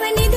when you